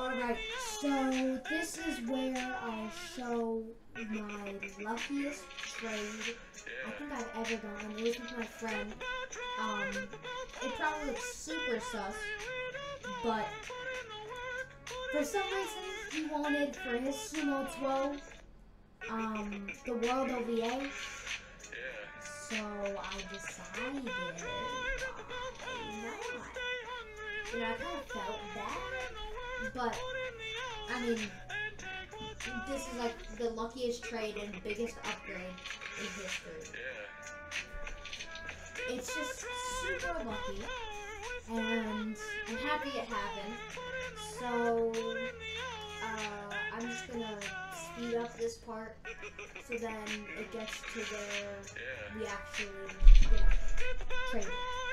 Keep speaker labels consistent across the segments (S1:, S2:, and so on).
S1: Alright, so this is where I'll show my luckiest trade I think I've ever done. It was with my friend. Um, it probably looks super sus, but for some reason he wanted for his Sumo 12 um, the World OVA. So I decided, why not? Know, I kind of felt bad, but I mean, this is like the luckiest trade and biggest upgrade in history. It's just super lucky, and I'm happy it happened. So, uh, I'm just gonna speed up this part so then it gets to we actually, you know, trade.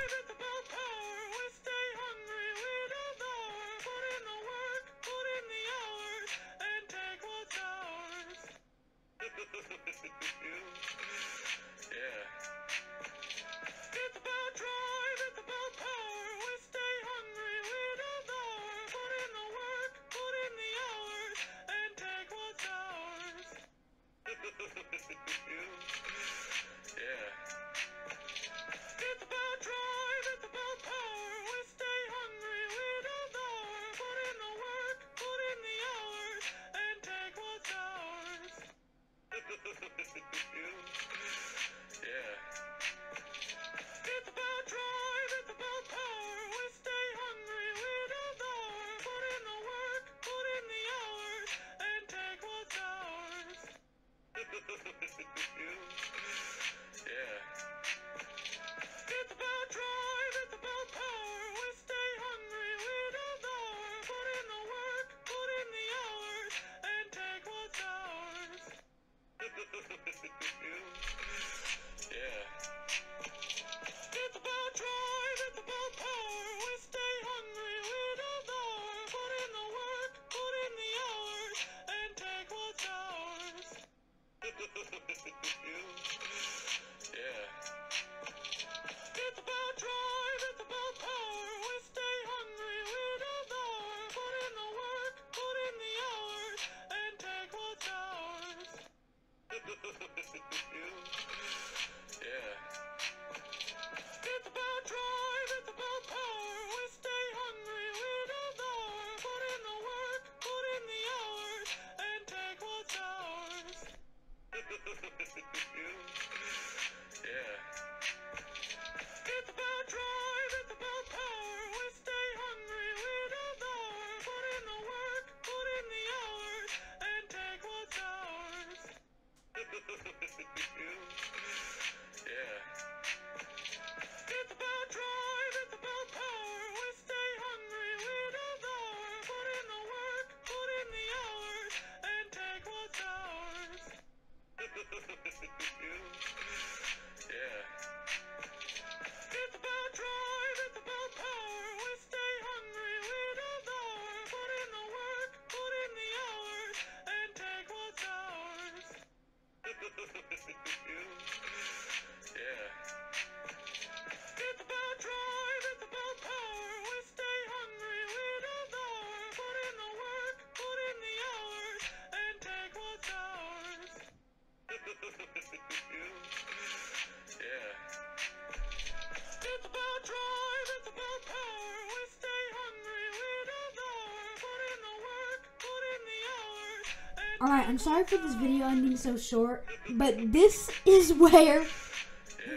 S1: Alright, I'm sorry for this video ending so short, but this is where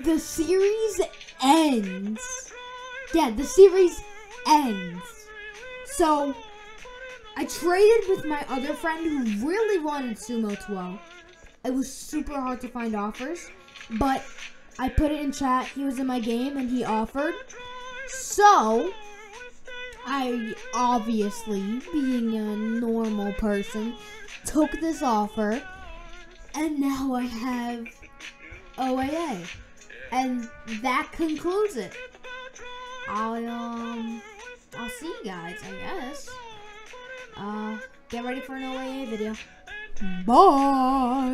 S1: the series ends. Yeah, the series ends. So, I traded with my other friend who really wanted Sumo 12. It was super hard to find offers, but I put it in chat. He was in my game and he offered. So, I obviously, being a normal person, took this offer, and now I have OAA. And that concludes it. I'll, um, I'll see you guys, I guess. Uh, get ready for an OAA video. Bye!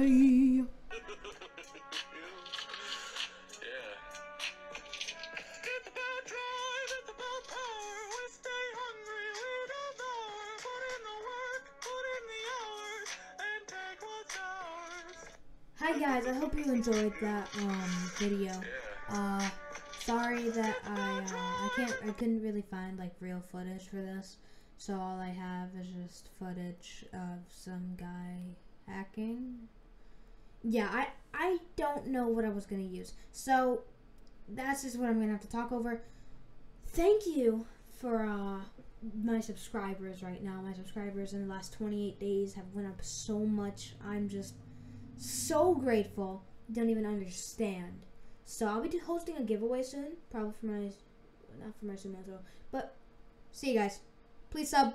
S1: Hi guys. I hope you enjoyed that um video. Uh, sorry that I uh, I can't I couldn't really find like real footage for this, so all I have is just footage of some guy hacking. Yeah, I I don't know what I was gonna use, so that's just what I'm gonna have to talk over. Thank you for uh my subscribers right now. My subscribers in the last 28 days have went up so much. I'm just so grateful. Don't even understand. So I'll be hosting a giveaway soon, probably for my not for my soon as well. But see you guys. Please sub.